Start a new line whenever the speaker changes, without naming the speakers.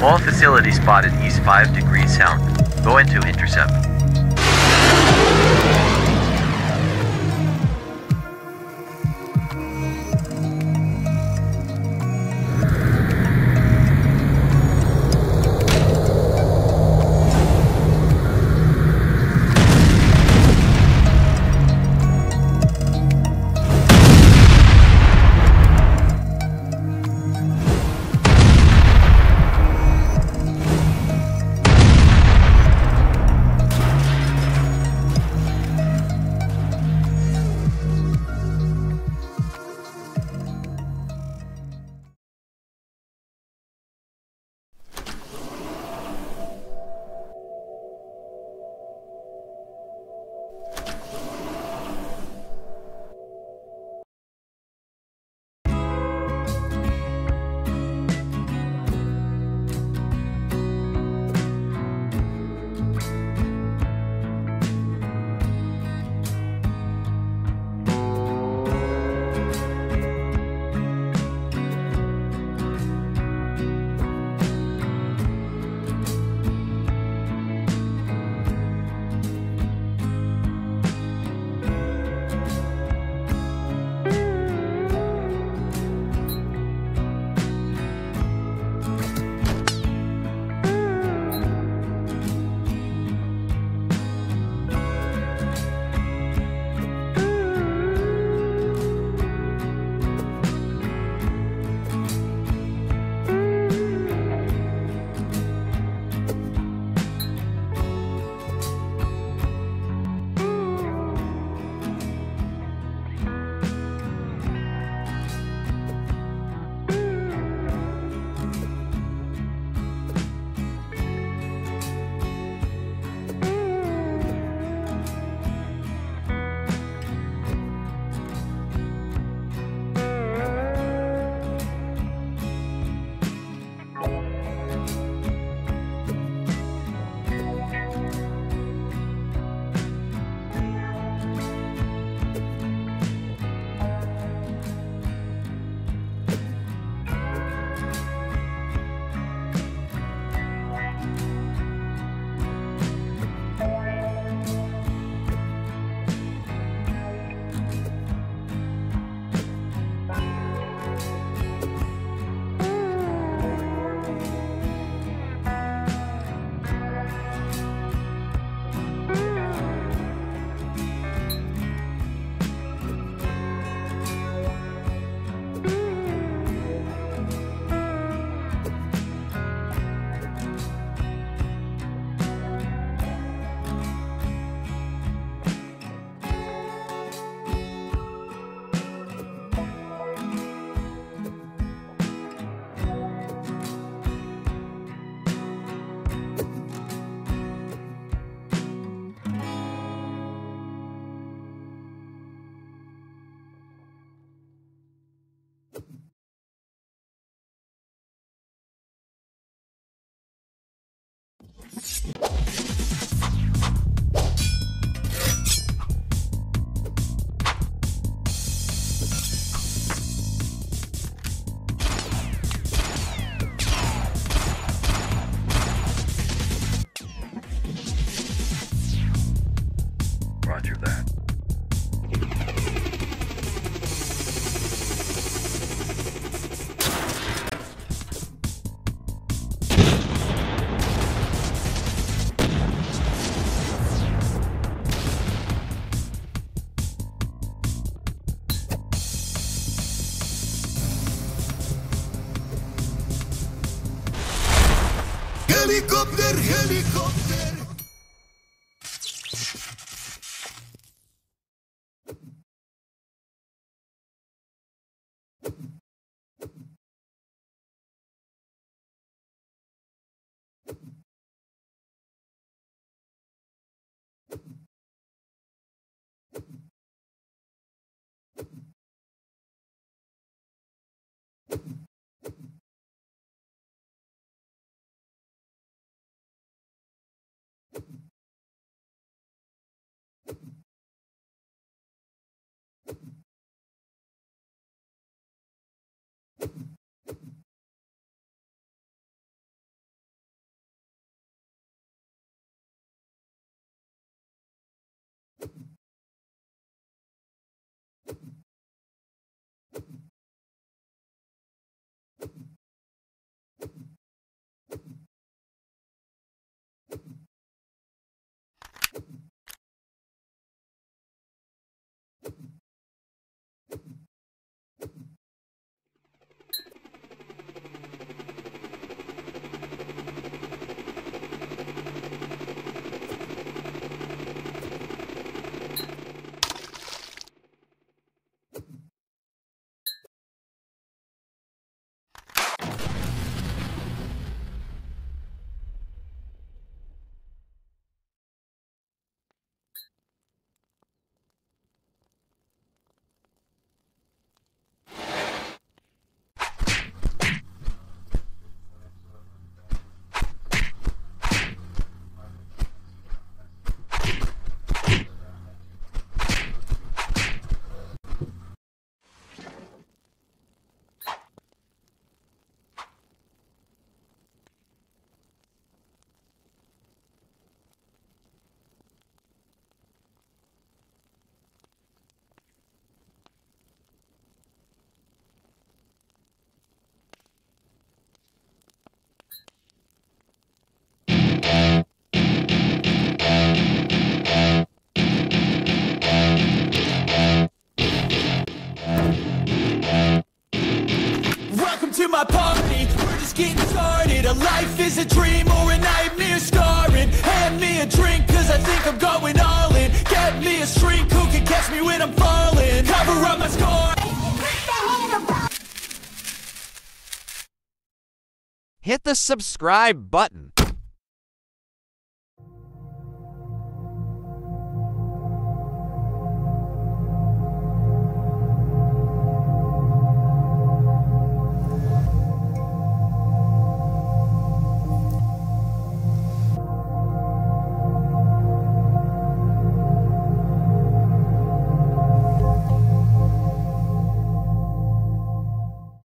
All facilities spotted east 5 degrees south. Go into intercept.
helicopter, helicopter. Life is a dream or a nightmare scarring. Hand me a drink, cause I think I'm going all in. Get me a shrink who can catch me when I'm falling. Cover up my score.
Hit the subscribe button.